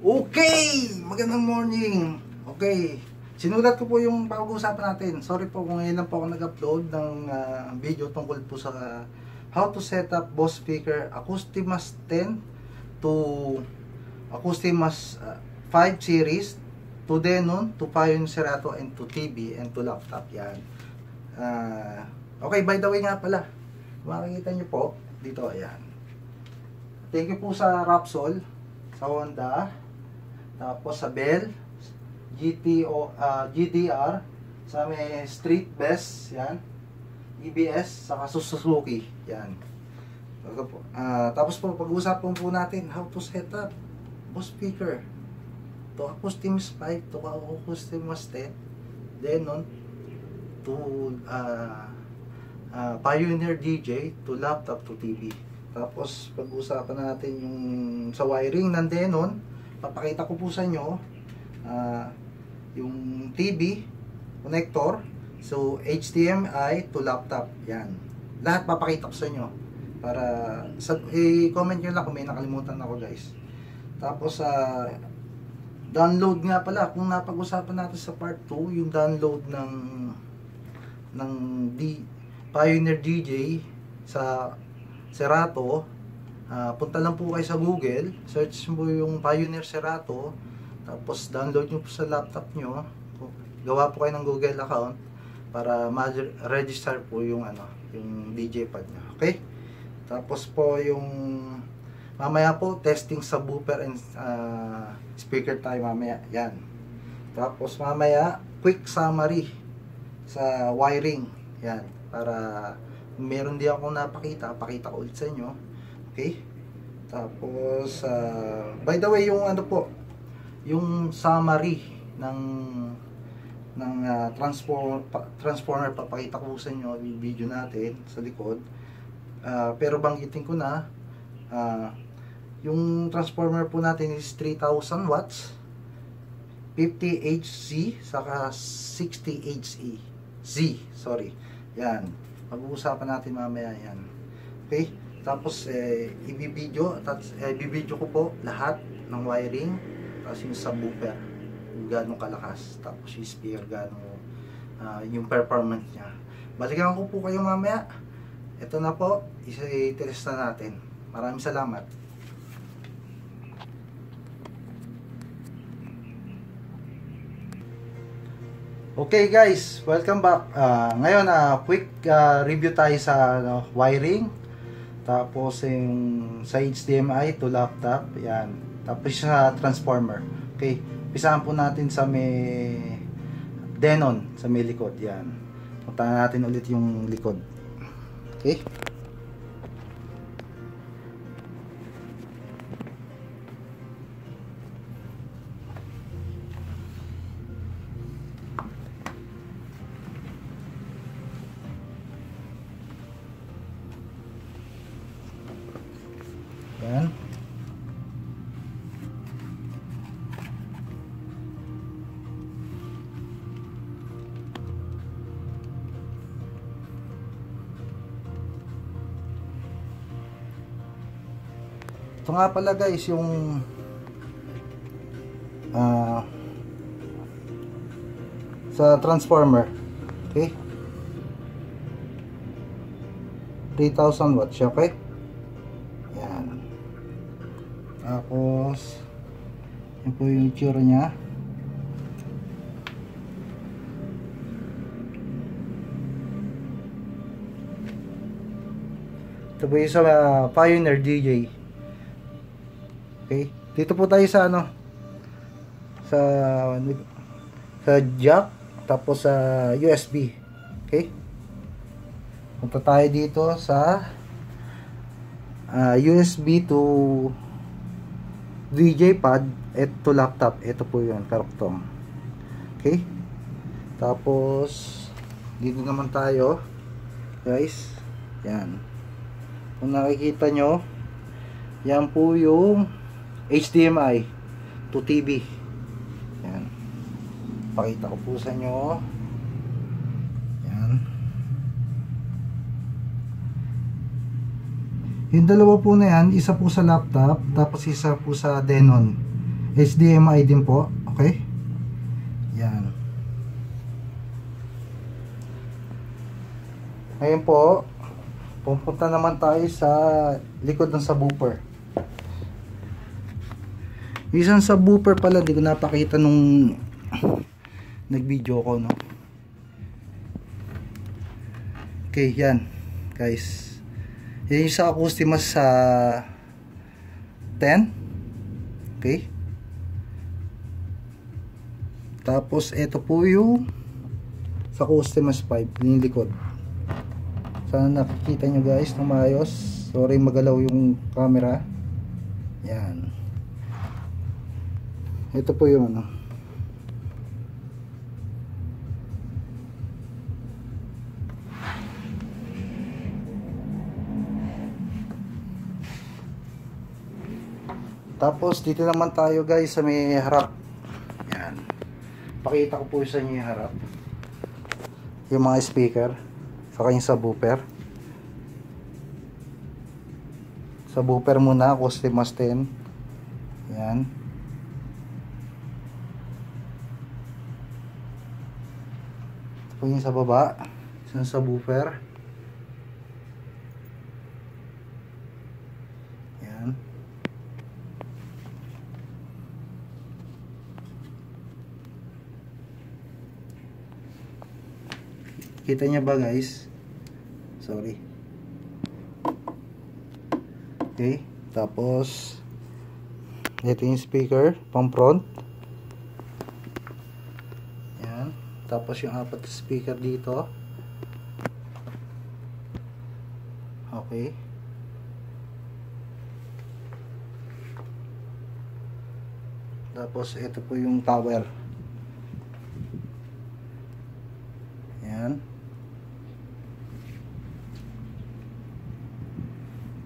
Okay! Magandang morning! Okay, sinulat ko po yung pag-uusapan natin. Sorry po kung ngayon lang po ako nag-upload ng uh, video tungkol po sa uh, how to set up Boss Speaker Acoustimas 10 to Acoustimas uh, 5 series to Denon, to Pioneer Serato, and to TV, and to laptop. Yan. Uh, okay, by the way nga pala, makikita nyo po, dito, ayan. Thank you po sa Rapsol, sa Honda, tapos sa Bell, GTO, uh, GDR, sa may Street Best, yan. EBS, saka Suzuki, yan. Uh, tapos po, pag-uusapan po natin how to set up boss speaker to Acoustimus 5 to Acoustimus 10 then on to uh, uh, Pioneer DJ to laptop to TV tapos pag-uusapan natin yung sa wiring ng Denon papakita ko po sa inyo uh, yung TV connector. So HDMI to laptop yan. Lahat papakita ko sa inyo para sa, i-comment nyo lang kung may nakalimutan ako guys. Tapos uh, download nga pala. Kung napag-usapan natin sa part 2 yung download ng ng D, Pioneer DJ sa Serato Uh, punta lang po kayo sa Google, search mo yung Pioneer Serato, tapos download nyo po sa laptop nyo, gawa po kayo ng Google account para ma-register po yung ano, yung DJ pad nyo. Okay? Tapos po yung mamaya po testing sa booper and uh, speaker tayo mamaya. Yan. Tapos mamaya quick summary sa wiring. Yan. Para meron di ako napakita, pakita ko ulit sa inyo Okay? Tapos, uh, by the way, yung ano po, yung summary ng ng uh, transform, transformer papakita ko sa inyo yung video natin sa likod. Uh, pero banggitin ko na uh, yung transformer po natin is 3000 watts 50 HZ saka 60 HE Z sorry. Yan. Pag-uusapan natin mamaya yan. Okay tapos, eh, ibibidyo, tapos, eh, ibibidyo ko po lahat ng wiring, tapos yung subwoofer, kung gano'ng kalakas, tapos yung speaker, gano'ng, uh, yung performance niya. Balikan ko po kayo mamaya. Ito na po, i-test na natin. Maraming salamat. Okay guys, welcome back. Uh, ngayon, uh, quick uh, review tayo sa uh, wiring tapos yung sa HDMI to laptop, yan. Tapos sa transformer. Okay, pisahan po natin sa may Denon, sa may likod, yan. Punta natin ulit yung likod. Okay? Nga pala guys yung uh, sa transformer. Okay? 3000 watts siya, okay? tapos yan po yung itsura nya ito po yung sa uh, Pioneer DJ okay. Dito po tayo sa ano sa sa jack tapos sa USB okay. Punta tayo dito sa uh, USB to VJ pad ito laptop ito po yun karoktong okay. Tapos dito naman tayo guys. Yan. Kung nakikita nyo yan po yung HDMI to TV yan pakita ko po sa inyo Yung dalawa po na yan, isa po sa laptop, tapos isa po sa Denon. HDMI din po. Okay? Yan. Ngayon po, pupunta naman tayo sa likod ng subwoofer. Isang subwoofer pala, hindi ko napakita nung nag-video ko, no? Okay, yan. Guys. Yan yung sa Acoustimas sa 10. Okay. Tapos, ito po yung sa Acoustimas 5, yung likod. Sana nakikita nyo guys ng maayos. Sorry magalaw yung camera. Yan. Ito po yung ano. Tapos dito naman tayo guys sa may harap. Yan. Pakita ko po sa inyo yung harap. Yung mga speaker sa kanyang subwoofer. Subwoofer muna, Coslimas 10. Yan. Po yung sa baba. Isang subwoofer. Yan. Kita niya ba guys? Sorry. Okay. Tapos, ito yung speaker, pang front. Yan. Tapos yung apat na speaker dito. Okay. Tapos, ito po yung tower. Yan.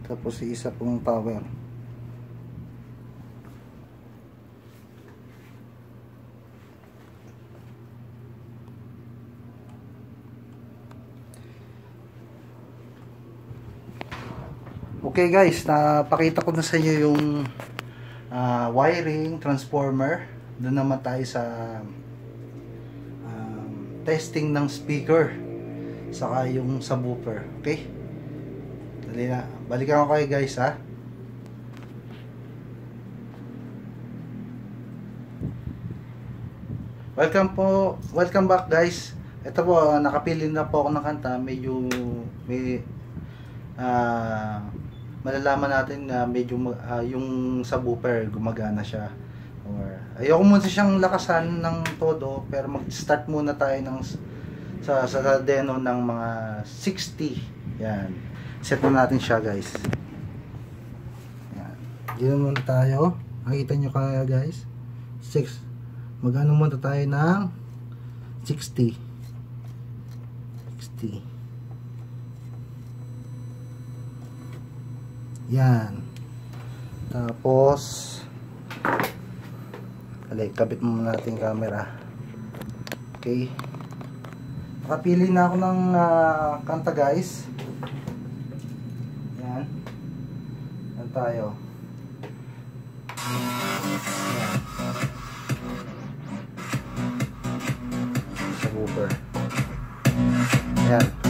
Tapos isa pong tower. Okay guys, napakita ko na sa inyo yung uh, wiring, transformer. Doon naman tayo sa um, testing ng speaker saka yung subwoofer. Okay? Dali na. Balikan ko kayo guys ha. Welcome po. Welcome back guys. Ito po, nakapili na po ako ng kanta. Medyo may uh, malalaman natin na medyo uh, yung subwoofer gumagana siya. Or ayoko muna siyang lakasan ng todo pero mag-start muna tayo ng sa sa deno ng mga 60. Yan. Set na natin siya guys. Yan. Dito muna tayo. Makita nyo kaya guys. 6 magano muna tayo ng 60 60 yan tapos alay kabit muna natin camera okay nakapili na ako ng uh, kanta guys tayo. Sa woofer. Ayan.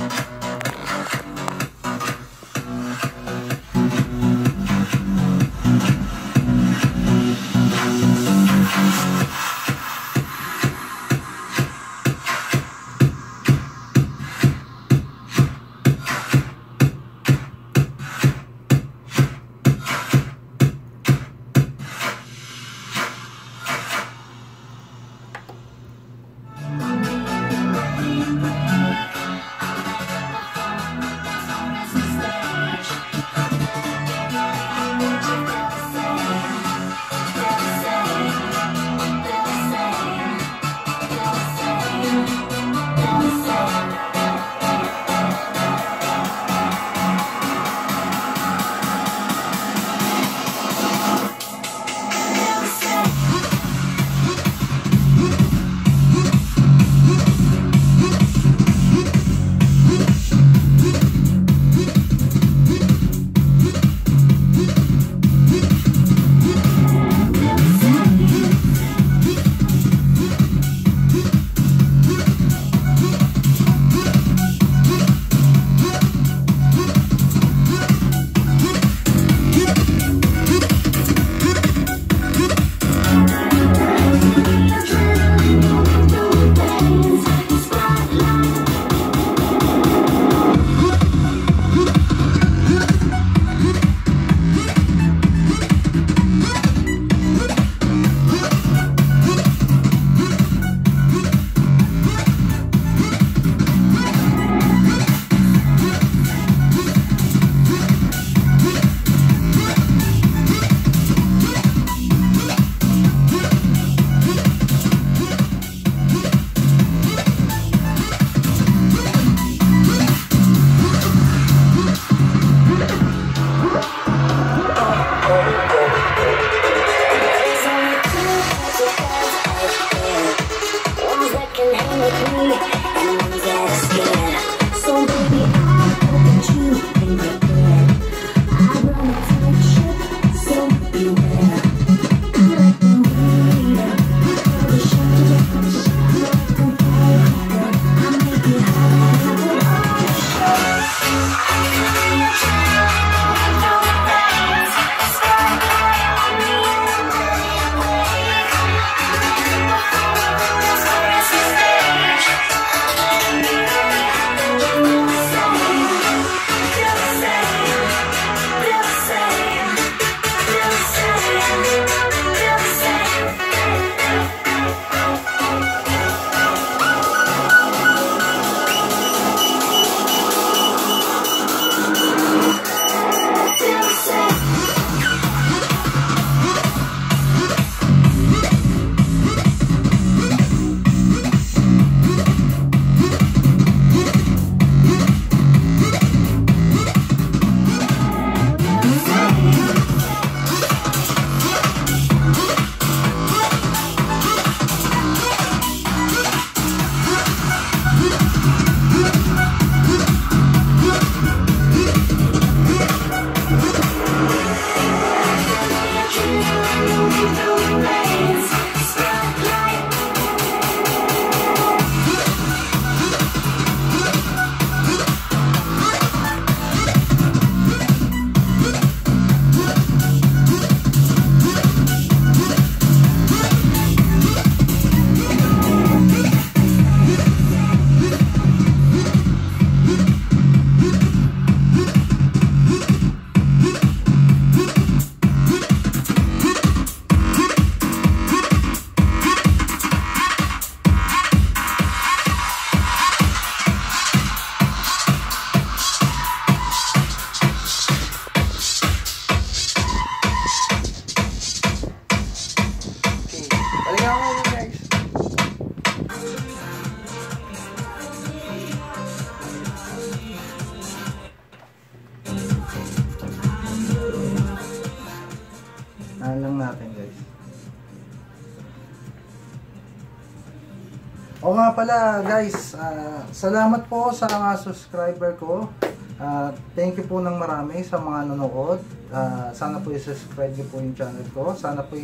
Pala guys, ah, salamat po sa mga subscriber ko. Ah, thank you po ng marami sa mga nanonood. Ah, sana po i-subscribe niyo po yung channel ko. Sana po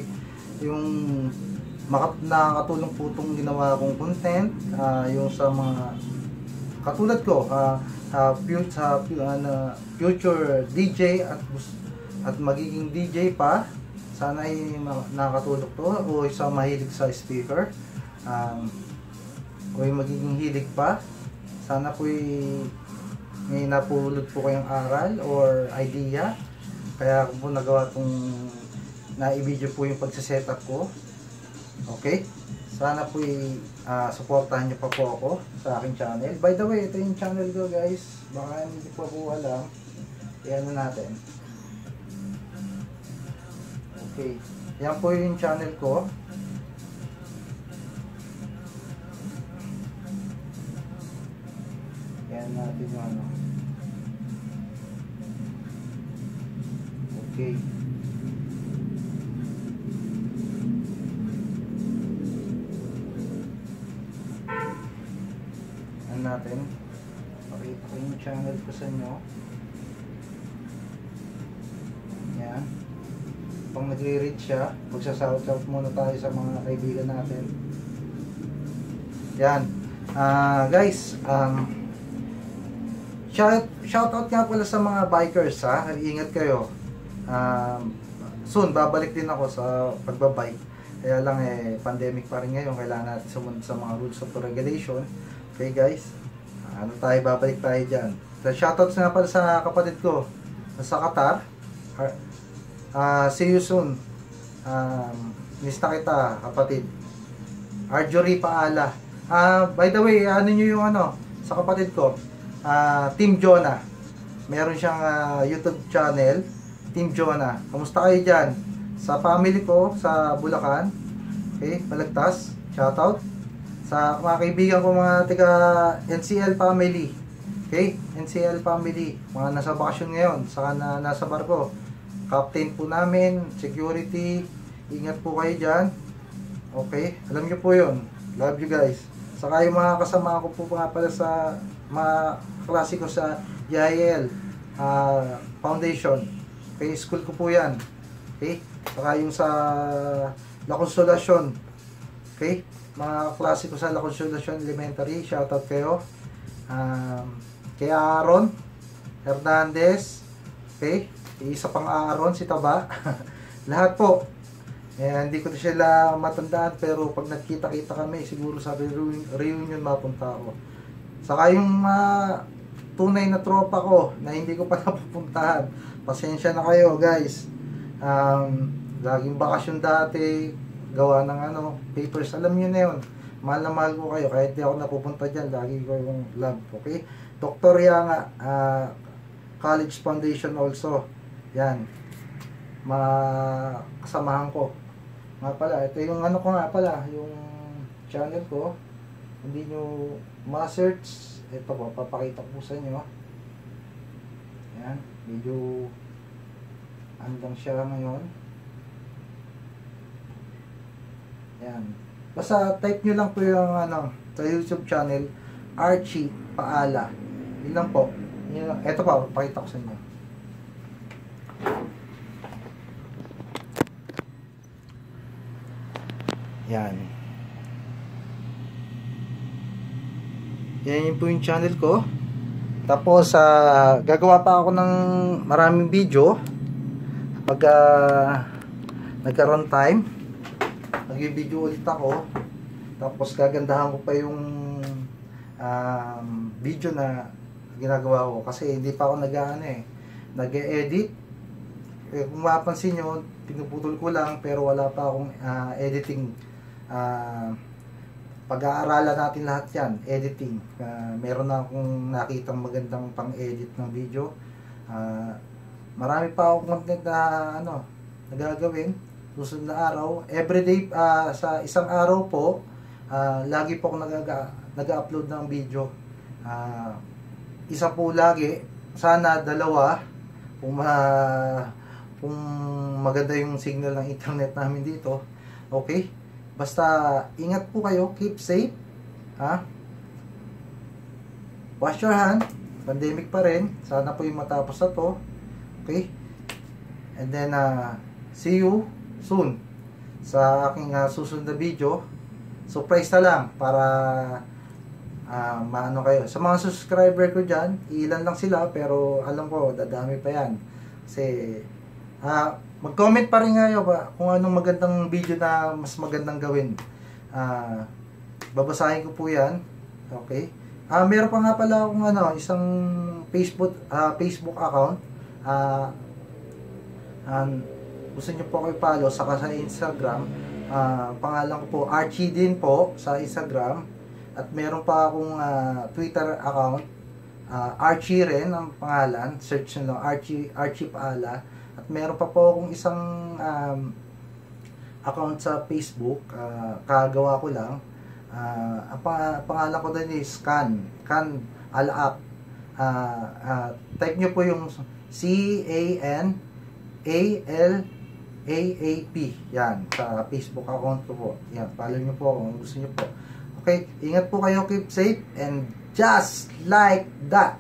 yung maka- nakakatulong po itong ginawa kong content. Ah, yung sa mga katulad ko, ah, ah, fu- sa fu- ano, future DJ at at magiging DJ pa. Sana ay nakakatulong to o sa mahilig sa speaker. Um, yung magiging hilig pa. Sana po may napulot po kayong aral or idea. Kaya ako po nagawa itong na-video po yung pagsasetup ko. Okay? Sana po uh, supportahan niyo pa po ako sa aking channel. By the way, ito yung channel ko guys. Baka hindi pa po alam. Iyan na natin. Okay. Yan po yung channel ko. Yan natin yung ano. Okay. Yan natin. Pakita ko yung channel ko sa inyo. Yan. Pag nagre-read siya, magsasout-out muna tayo sa mga kaibigan natin. Yan. Ah, guys, um, shout, out nga pala sa mga bikers ha. Ingat kayo. Um, soon, babalik din ako sa pagbabike. Kaya lang eh, pandemic pa rin ngayon. Kailangan natin sumunod sa mga rules of regulation. Okay guys, ano tayo, babalik tayo dyan. So, shoutouts nga pala sa kapatid ko sa Qatar. Ah, see you soon. Um, miss na kita, kapatid. Arjory Paala. Ah, by the way, ano nyo yung ano, sa kapatid ko, ah, Team Jonah. Meron siyang ah, YouTube channel, Team Jonah. Kamusta kayo dyan? Sa family ko, sa Bulacan. Okay, Balagtas. Shoutout. Sa mga kaibigan ko, mga taga NCL family. Okay, NCL family. Mga nasa bakasyon ngayon, saka na nasa barko captain po namin, security, ingat po kayo dyan. Okay, alam nyo po yun. Love you guys. Saka yung mga kasama ko po nga pala sa mga klase ko sa YIL uh, Foundation. Okay, school ko po yan. Okay, saka yung sa La Consolacion. Okay, mga klase ko sa La Consolacion Elementary, shoutout kayo. Um, kay Aaron Hernandez. Okay, isa pang Aaron, si Taba. Lahat po. Eh, hindi ko na sila matandaan pero pag nagkita-kita kami, siguro sa reunion, reunion mapunta ako. Saka yung uh, tunay na tropa ko na hindi ko pa napupuntahan. Pasensya na kayo guys. Um, laging bakasyon dati, gawa ng ano, papers. Alam niyo na yun. Mahal na mahal ko kayo. Kahit di ako napupunta dyan, lagi ko yung love. Okay? Dr. Yanga, uh, College Foundation also. Yan. Makasamahan ko. Nga pala, ito yung ano ko nga pala, yung channel ko. Hindi nyo ma-search. Ito po, papakita ko sa inyo. Yan. Medyo andang siya ngayon. Yan. Basta type nyo lang po yung ano, sa YouTube channel, Archie Paala. Yun lang po. Yun. Ito pa, pakita ko sa inyo. Yan. Yan po yung channel ko. Tapos, uh, gagawa pa ako ng maraming video. Pag uh, nagkaroon time, mag-video ulit ako. Tapos, gagandahan ko pa yung um, video na ginagawa ko. Kasi hindi pa ako nag-ano eh. Nag-edit. Eh, kung mapansin nyo, pinuputol ko lang pero wala pa akong uh, editing uh, pag-aaralan natin lahat yan, editing. Uh, meron akong nakitang magandang pang-edit ng video. Uh, marami pa akong content na ano, nagagawin susunod na araw. Everyday, uh, sa isang araw po, uh, lagi po akong nag-upload ng video. Uh, isa po lagi, sana dalawa, kung, ma, kung maganda yung signal ng internet namin dito. Okay? Basta ingat po kayo, keep safe. Ha? Wash your hand. Pandemic pa rin. Sana po yung matapos na to. Okay? And then, uh, see you soon sa aking uh, susunod na video. Surprise na lang para uh, maano kayo. Sa mga subscriber ko dyan, ilan lang sila pero alam ko, dadami pa yan. Kasi, uh, mag-comment pa rin kayo ba kung anong magandang video na mas magandang gawin. Uh, babasahin ko po yan. Okay? Uh, meron pa nga pala akong ano, isang Facebook uh, Facebook account. Uh, um, gusto niyo po ko i-follow saka sa Instagram. Uh, pangalan ko po Archie din po sa Instagram. At meron pa akong uh, Twitter account. Uh, Archie rin ang pangalan. Search nyo lang Archie Archie Paala. At meron pa po akong isang um, account sa Facebook. Uh, kagawa ko lang Uh, ang pangalan ko din is Can. Can Alaap. Uh, uh, type nyo po yung C-A-N A-L-A-A-P. Yan. Sa Facebook account ko po. Yan. Follow nyo po kung gusto nyo po. Okay. Ingat po kayo. Keep safe. And just like that.